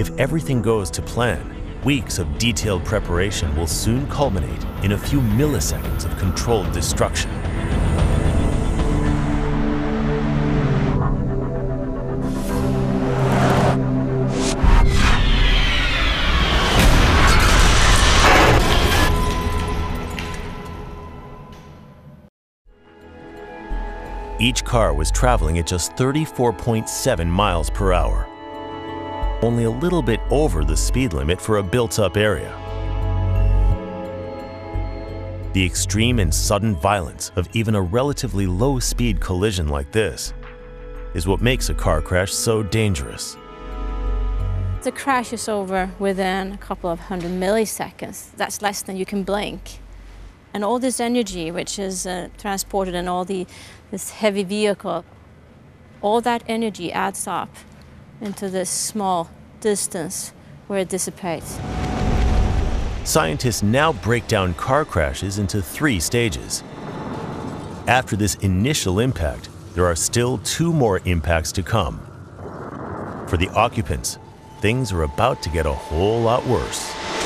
If everything goes to plan, weeks of detailed preparation will soon culminate in a few milliseconds of controlled destruction. Each car was traveling at just 34.7 miles per hour, only a little bit over the speed limit for a built-up area. The extreme and sudden violence of even a relatively low-speed collision like this is what makes a car crash so dangerous. The crash is over within a couple of hundred milliseconds. That's less than you can blink. And all this energy, which is uh, transported in all the this heavy vehicle, all that energy adds up into this small distance where it dissipates. Scientists now break down car crashes into three stages. After this initial impact, there are still two more impacts to come. For the occupants, things are about to get a whole lot worse.